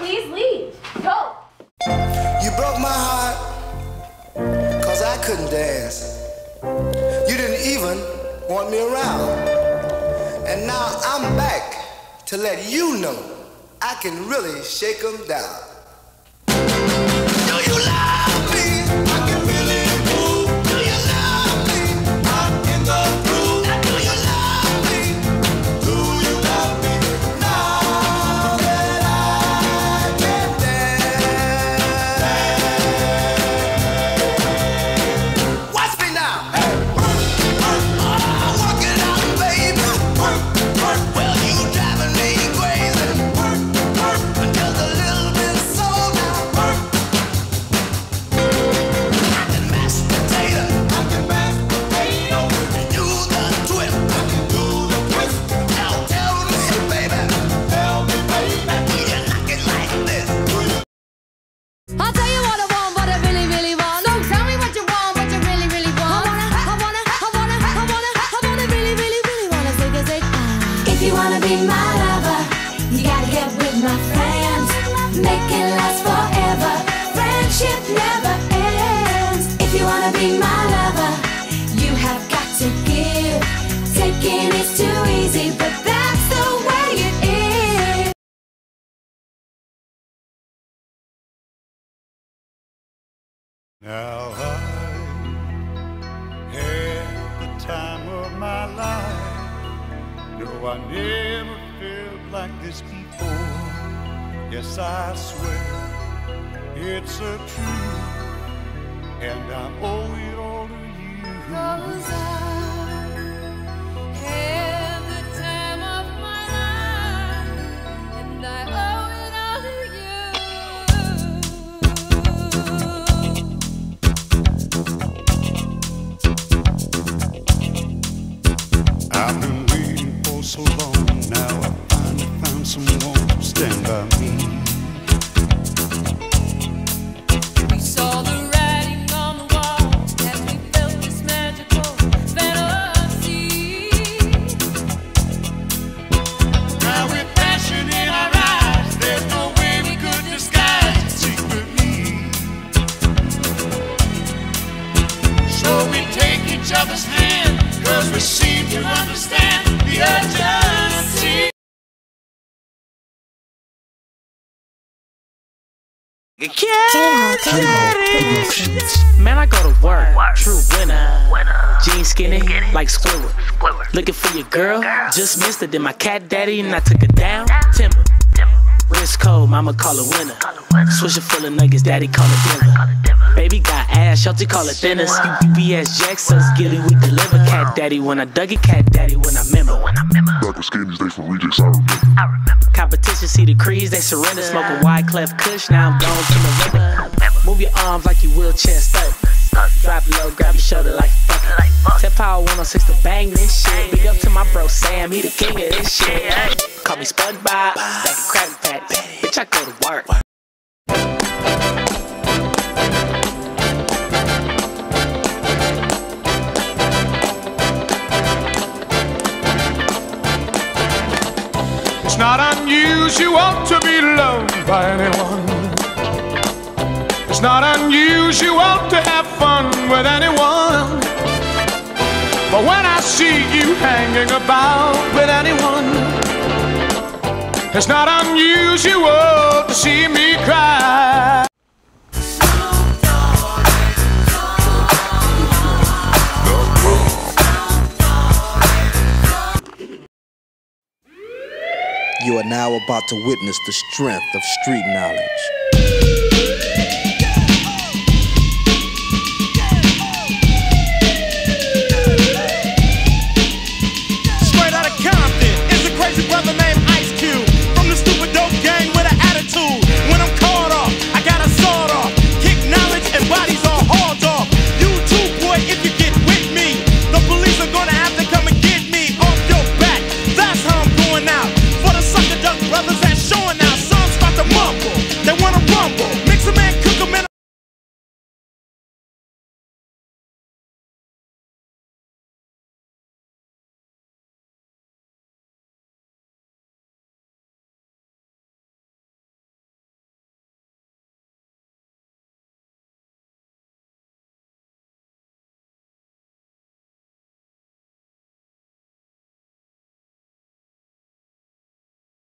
Please leave. Go. You broke my heart, cause I couldn't dance. You didn't even want me around. And now I'm back to let you know I can really shake 'em down. Do you love be my lover, you have got to give. Taking is too easy, but that's the way it is. Now I had the time of my life. No, I never felt like this before. Yes, I swear it's a truth, and I owe it all to you. Seem to understand the. Man, I go to work. True winner. Jeans skinny, like Squidward. Looking for your girl. Just missed it. Then my cat daddy and I took it down. Timber. Wrist cold, mama call it winner. Swisher full of nuggets, daddy call it Denver. Baby got ass, Shelty call it thinners. UPS Jackson's gilly, we deliver. Cat daddy when I dug it, cat daddy when I remember. Back with skinnies, they from rejects, I remember. Competition see the crease, they surrender. Smoke a wide clef kush, now I'm going to the river. Move your arms like you wheelchair stuck. Drop it low, grab your shoulder like fuck. Tell Power 106 to bang this shit. Big up to my bro Sam, he the king of this shit. Call me SpongeBob, back in Krabby Patty. Bitch, I go to work. Not unusual to be loved by anyone. It's not unusual to have fun with anyone. But when I see you hanging about with anyone, it's not unusual to see me cry. You are now about to witness the strength of street knowledge. represent.